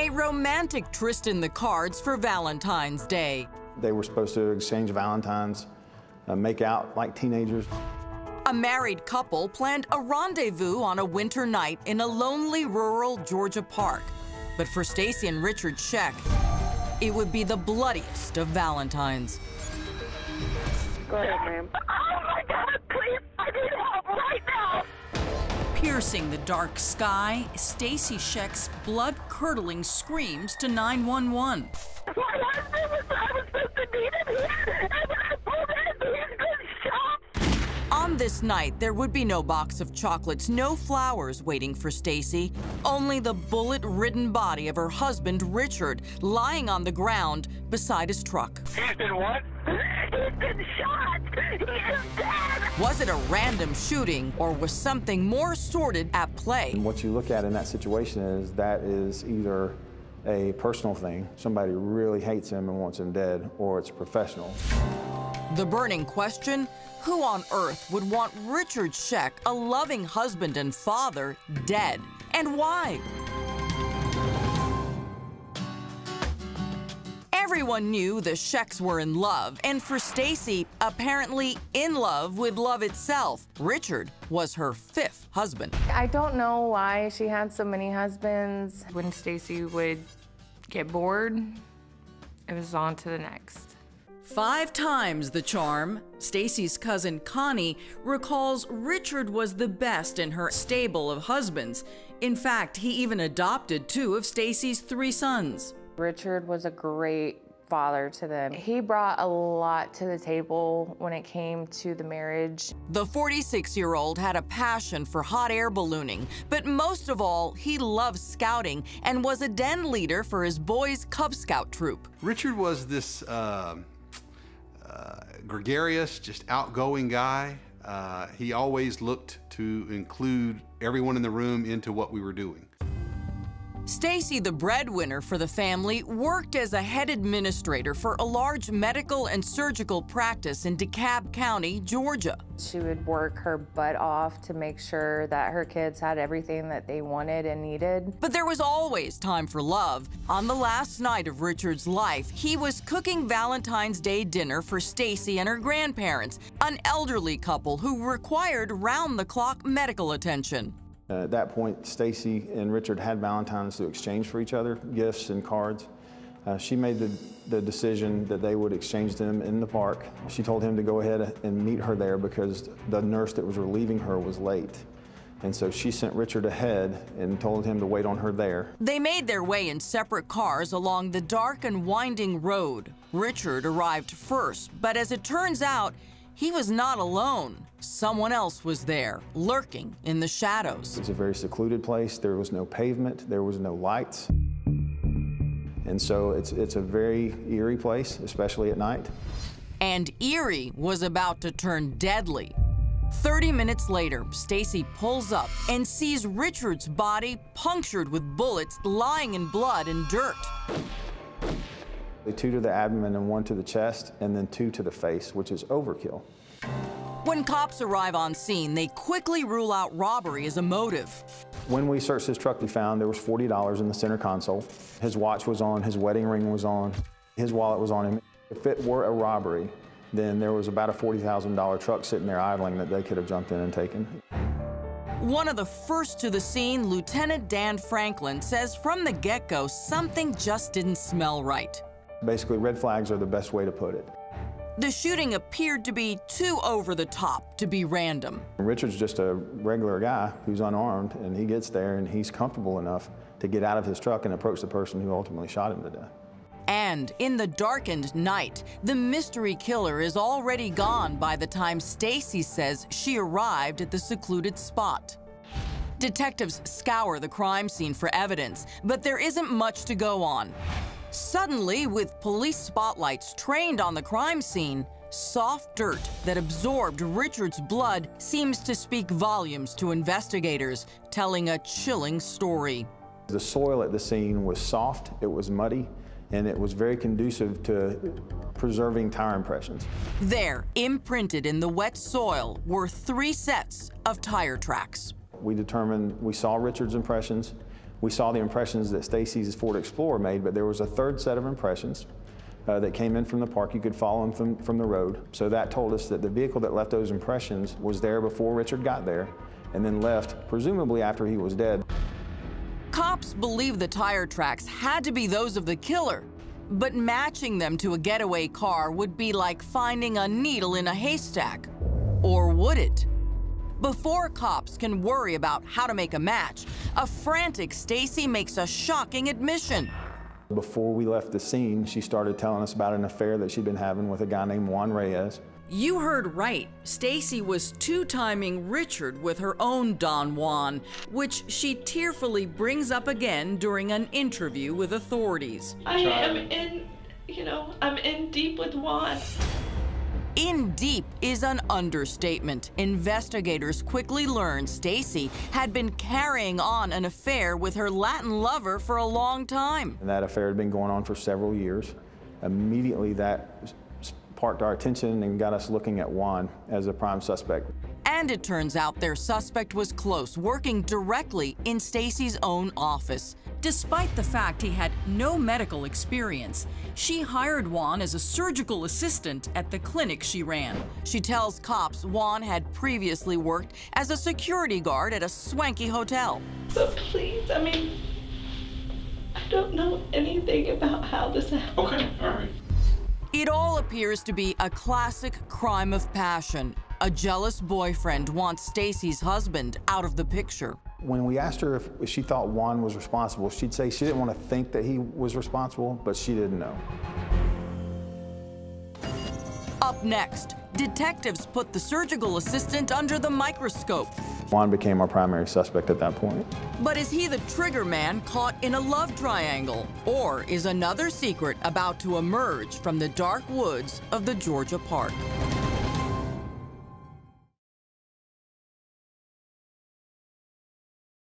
A romantic tryst in the cards for Valentine's Day. They were supposed to exchange Valentines, uh, make out like teenagers. A married couple planned a rendezvous on a winter night in a lonely rural Georgia park. But for Stacey and Richard Schoeck, it would be the bloodiest of Valentines. Go ahead, ma'am. Oh my God, Piercing the dark sky, Stacey Schoeck's blood-curdling screams to 911. My husband was, I was supposed to meet him here, and when I pulled in, he's been shot. On this night, there would be no box of chocolates, no flowers waiting for Stacey, only the bullet-ridden body of her husband, Richard, lying on the ground beside his truck. He's been what? He's been shot. He is dead. Was it a random shooting, or was something more sordid at play? And what you look at in that situation is that is either a personal thing, somebody really hates him and wants him dead, or it's professional. The burning question who on earth would want Richard Schoeck, a loving husband and father, dead? And why? Everyone knew the Schoecks were in love, and for Stacey, apparently in love with love itself. Richard was her fifth husband. I don't know why she had so many husbands. When Stacey would get bored, it was on to the next. Five times the charm, Stacey's cousin Connie recalls Richard was the best in her stable of husbands. In fact, he even adopted two of Stacey's three sons. Richard was a great father to them. He brought a lot to the table when it came to the marriage. The 46 year old had a passion for hot air ballooning, but most of all, he loved scouting and was a den leader for his boys' Cub Scout troop. Richard was this uh, uh, gregarious, just outgoing guy. Uh, he always looked to include everyone in the room into what we were doing. Stacey, the breadwinner for the family, worked as a head administrator for a large medical and surgical practice in DeKalb County, Georgia. She would work her butt off to make sure that her kids had everything that they wanted and needed. But there was always time for love. On the last night of Richard's life, he was cooking Valentine's Day dinner for Stacey and her grandparents, an elderly couple who required round-the-clock medical attention. At that point, Stacey and Richard had Valentines to exchange for each other, gifts and cards. Uh, she made the, the decision that they would exchange them in the park. She told him to go ahead and meet her there because the nurse that was relieving her was late. And so she sent Richard ahead and told him to wait on her there. They made their way in separate cars along the dark and winding road. Richard arrived first, but as it turns out, he was not alone. Someone else was there, lurking in the shadows. It's a very secluded place. There was no pavement. There was no lights. And so it's, it's a very eerie place, especially at night. And eerie was about to turn deadly. 30 minutes later, Stacey pulls up and sees Richard's body punctured with bullets lying in blood and dirt. Two to the abdomen and one to the chest, and then two to the face, which is overkill. When cops arrive on scene, they quickly rule out robbery as a motive. When we searched his truck, we found there was $40 in the center console. His watch was on, his wedding ring was on, his wallet was on him. If it were a robbery, then there was about a $40,000 truck sitting there idling that they could have jumped in and taken. One of the first to the scene, Lieutenant Dan Franklin, says from the get-go, something just didn't smell right. Basically, red flags are the best way to put it. The shooting appeared to be too over the top to be random. Richard's just a regular guy who's unarmed, and he gets there and he's comfortable enough to get out of his truck and approach the person who ultimately shot him to death. And in the darkened night, the mystery killer is already gone by the time Stacey says she arrived at the secluded spot. Detectives scour the crime scene for evidence, but there isn't much to go on. Suddenly, with police spotlights trained on the crime scene, soft dirt that absorbed Richard's blood seems to speak volumes to investigators, telling a chilling story. The soil at the scene was soft, it was muddy, and it was very conducive to preserving tire impressions. There, imprinted in the wet soil, were three sets of tire tracks. We determined, we saw Richard's impressions, We saw the impressions that Stacey's Ford Explorer made, but there was a third set of impressions uh, that came in from the park. You could follow them from, from the road. So that told us that the vehicle that left those impressions was there before Richard got there and then left, presumably after he was dead. Cops believe the tire tracks had to be those of the killer, but matching them to a getaway car would be like finding a needle in a haystack. Or would it? Before cops can worry about how to make a match, a frantic Stacey makes a shocking admission. Before we left the scene, she started telling us about an affair that she'd been having with a guy named Juan Reyes. You heard right. Stacey was two-timing Richard with her own Don Juan, which she tearfully brings up again during an interview with authorities. I am in, you know, I'm in deep with Juan. In deep is an understatement. Investigators quickly learned Stacey had been carrying on an affair with her Latin lover for a long time. And that affair had been going on for several years. Immediately that sparked our attention and got us looking at Juan as a prime suspect. And it turns out their suspect was close, working directly in Stacey's own office. Despite the fact he had no medical experience, she hired Juan as a surgical assistant at the clinic she ran. She tells cops Juan had previously worked as a security guard at a swanky hotel. So please, I mean, I don't know anything about how this happened. Okay, all right. It all appears to be a classic crime of passion. A jealous boyfriend wants Stacey's husband out of the picture. When we asked her if she thought Juan was responsible, she'd say she didn't want to think that he was responsible, but she didn't know. Up next, detectives put the surgical assistant under the microscope. Juan became our primary suspect at that point. But is he the trigger man caught in a love triangle? Or is another secret about to emerge from the dark woods of the Georgia park?